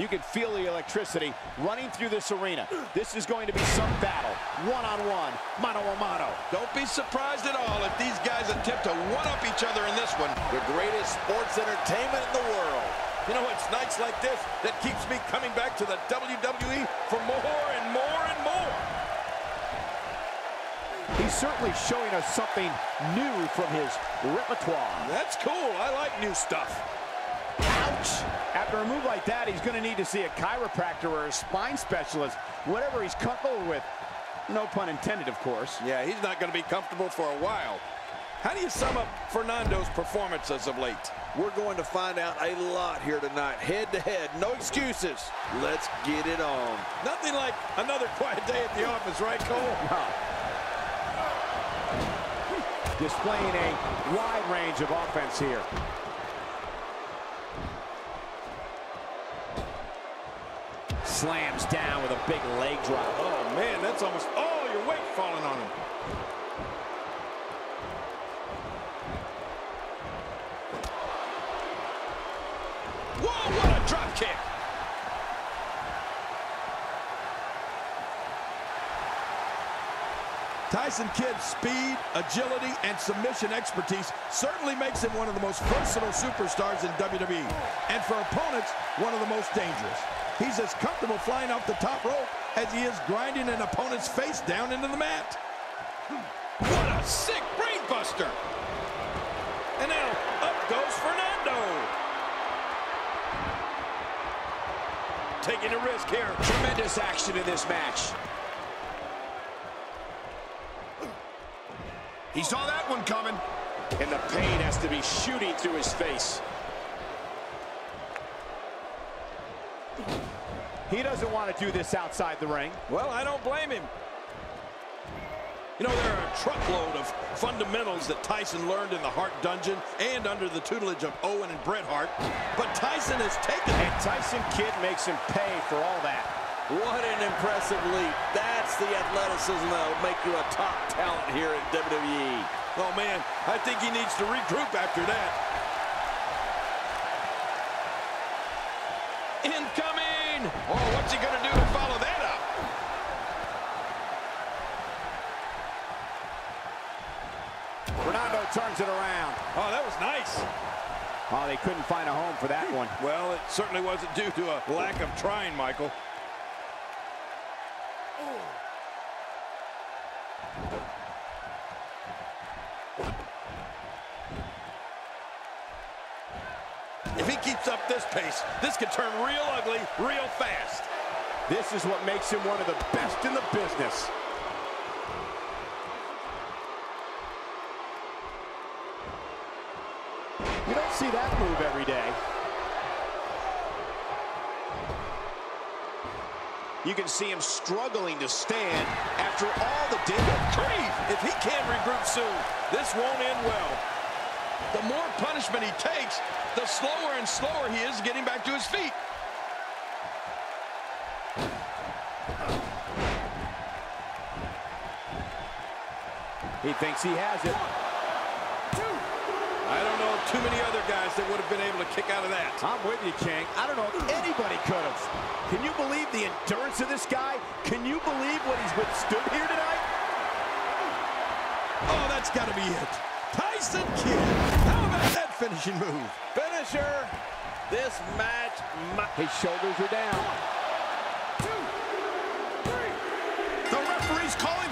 You can feel the electricity running through this arena. This is going to be some battle, one-on-one, mano-a-mano. Don't be surprised at all if these guys attempt to one-up each other in this one. The greatest sports entertainment in the world. You know, it's nights like this that keeps me coming back to the WWE for more and more and more. He's certainly showing us something new from his repertoire. That's cool. I like new stuff. Ouch! After a move like that, he's going to need to see a chiropractor or a spine specialist, whatever he's comfortable with. No pun intended, of course. Yeah, he's not going to be comfortable for a while. How do you sum up Fernando's performance as of late? We're going to find out a lot here tonight. Head to head, no excuses. Let's get it on. Nothing like another quiet day at the office, right, Cole? No. Displaying a wide range of offense here. Slams down with a big leg drop. Oh, man, that's almost all your weight falling on him. Whoa, what a drop kick. Tyson Kidd's speed, agility, and submission expertise certainly makes him one of the most versatile superstars in WWE. And for opponents, one of the most dangerous. He's as comfortable flying off the top rope as he is grinding an opponent's face down into the mat. What a sick brainbuster! And now, up goes Fernando. Taking a risk here. Tremendous action in this match. He saw that one coming. And the pain has to be shooting through his face. He doesn't want to do this outside the ring. Well, I don't blame him. You know, there are a truckload of fundamentals that Tyson learned in the Hart Dungeon and under the tutelage of Owen and Bret Hart. But Tyson has taken it. And Tyson Kidd makes him pay for all that. What an impressive leap. That's the athleticism that'll make you a top talent here at WWE. Oh, man, I think he needs to regroup after that. Incoming! Oh, what's he going to do to follow that up? Fernando turns it around. Oh, that was nice. Oh, they couldn't find a home for that hmm. one. Well, it certainly wasn't due to a lack of trying, Michael. If he keeps up this pace, this could turn real ugly real fast. This is what makes him one of the best in the business. You don't see that move every day. You can see him struggling to stand after all the damage. If he can't regroup soon, this won't end well. The more punishment he takes, the slower and slower he is getting back to his feet. He thinks he has it. I don't know too many other guys that would have been able to kick out of that. I'm with you, King. I don't know if anybody could have. Can you believe the endurance of this guy? Can you believe what he's withstood here tonight? Oh, that's got to be it. Tyson Kidd. How about that finishing move? Finisher. This match. His shoulders are down. The referee's calling